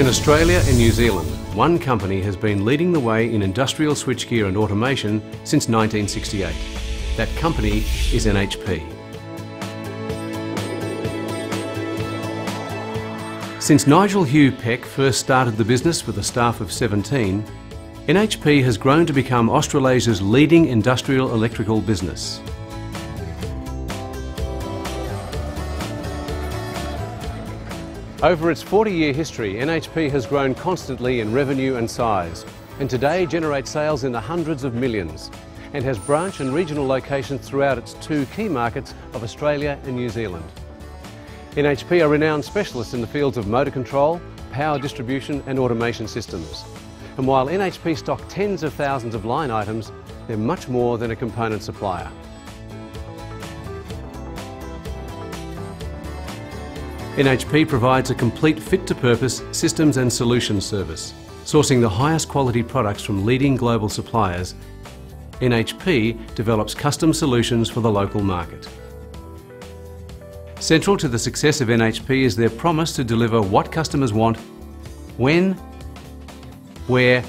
In Australia and New Zealand, one company has been leading the way in industrial switchgear and automation since 1968. That company is NHP. Since Nigel Hugh Peck first started the business with a staff of 17, NHP has grown to become Australasia's leading industrial electrical business. Over its 40-year history, NHP has grown constantly in revenue and size, and today generates sales in the hundreds of millions, and has branch and regional locations throughout its two key markets of Australia and New Zealand. NHP are renowned specialists in the fields of motor control, power distribution and automation systems. And while NHP stock tens of thousands of line items, they're much more than a component supplier. NHP provides a complete fit-to-purpose systems and solutions service, sourcing the highest quality products from leading global suppliers. NHP develops custom solutions for the local market. Central to the success of NHP is their promise to deliver what customers want, when, where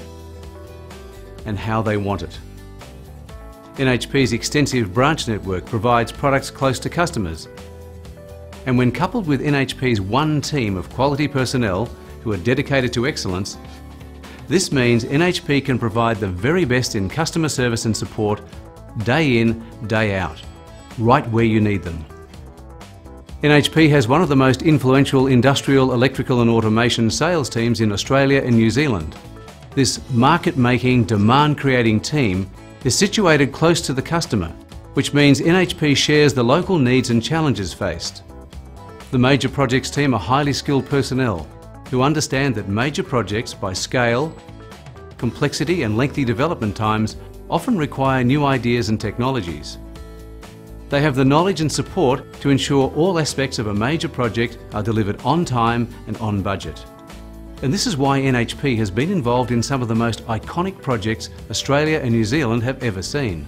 and how they want it. NHP's extensive branch network provides products close to customers and when coupled with NHP's one team of quality personnel who are dedicated to excellence, this means NHP can provide the very best in customer service and support day in, day out, right where you need them. NHP has one of the most influential industrial, electrical and automation sales teams in Australia and New Zealand. This market-making, demand-creating team is situated close to the customer, which means NHP shares the local needs and challenges faced. The major projects team are highly skilled personnel who understand that major projects by scale, complexity and lengthy development times often require new ideas and technologies. They have the knowledge and support to ensure all aspects of a major project are delivered on time and on budget. And this is why NHP has been involved in some of the most iconic projects Australia and New Zealand have ever seen.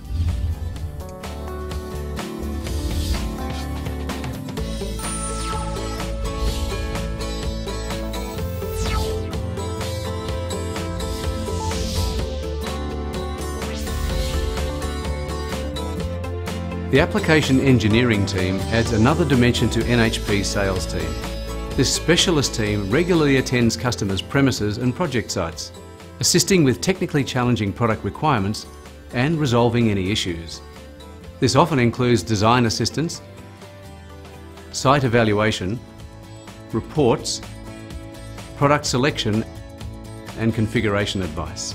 The application engineering team adds another dimension to NHP's sales team. This specialist team regularly attends customers' premises and project sites, assisting with technically challenging product requirements and resolving any issues. This often includes design assistance, site evaluation, reports, product selection and configuration advice.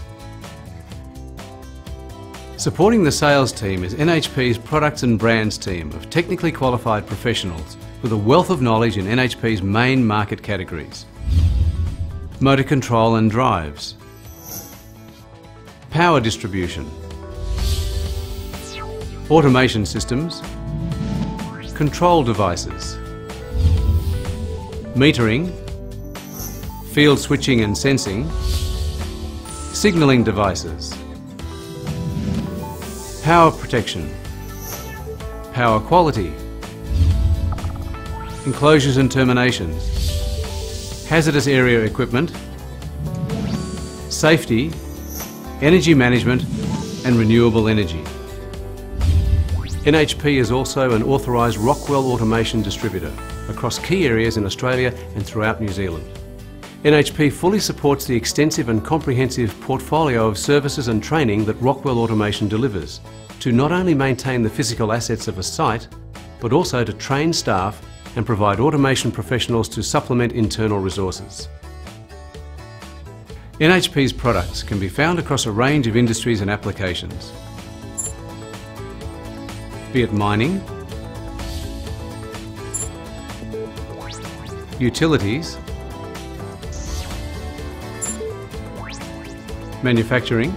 Supporting the sales team is NHP's products and brands team of technically qualified professionals with a wealth of knowledge in NHP's main market categories. Motor control and drives. Power distribution. Automation systems. Control devices. Metering. Field switching and sensing. Signalling devices. Power protection, power quality, enclosures and terminations, hazardous area equipment, safety, energy management and renewable energy. NHP is also an authorised Rockwell automation distributor across key areas in Australia and throughout New Zealand. NHP fully supports the extensive and comprehensive portfolio of services and training that Rockwell Automation delivers to not only maintain the physical assets of a site, but also to train staff and provide automation professionals to supplement internal resources. NHP's products can be found across a range of industries and applications, be it mining, utilities, manufacturing,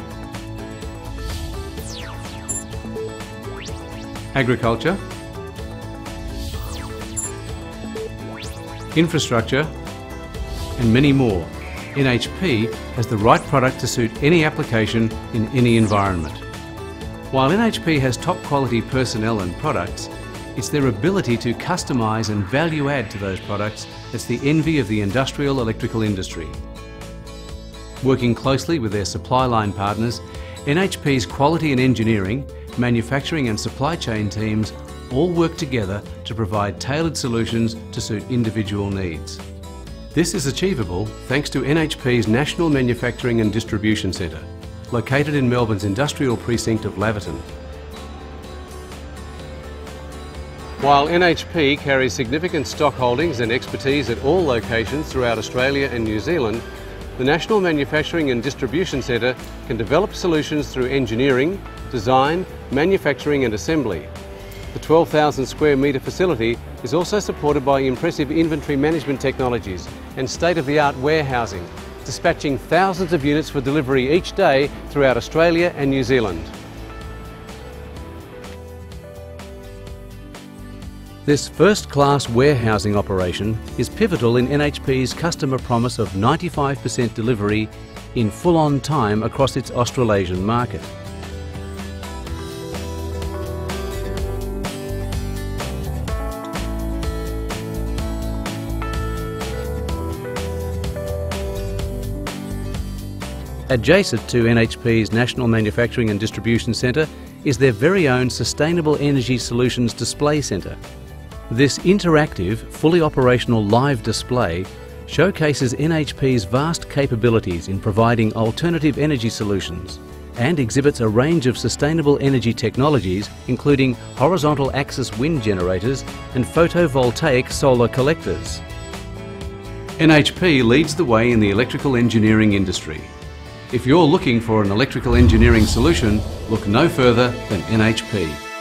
agriculture, infrastructure and many more, NHP has the right product to suit any application in any environment. While NHP has top quality personnel and products, it's their ability to customise and value add to those products that's the envy of the industrial electrical industry. Working closely with their supply line partners, NHP's quality and engineering, manufacturing and supply chain teams all work together to provide tailored solutions to suit individual needs. This is achievable thanks to NHP's National Manufacturing and Distribution Centre, located in Melbourne's industrial precinct of Laverton. While NHP carries significant stock holdings and expertise at all locations throughout Australia and New Zealand, the National Manufacturing and Distribution Centre can develop solutions through engineering, design, manufacturing and assembly. The 12,000 square metre facility is also supported by impressive inventory management technologies and state-of-the-art warehousing, dispatching thousands of units for delivery each day throughout Australia and New Zealand. This first-class warehousing operation is pivotal in NHP's customer promise of 95% delivery in full-on time across its Australasian market. Adjacent to NHP's National Manufacturing and Distribution Centre is their very own Sustainable Energy Solutions Display Centre. This interactive, fully operational live display showcases NHP's vast capabilities in providing alternative energy solutions and exhibits a range of sustainable energy technologies including horizontal axis wind generators and photovoltaic solar collectors. NHP leads the way in the electrical engineering industry if you're looking for an electrical engineering solution, look no further than NHP.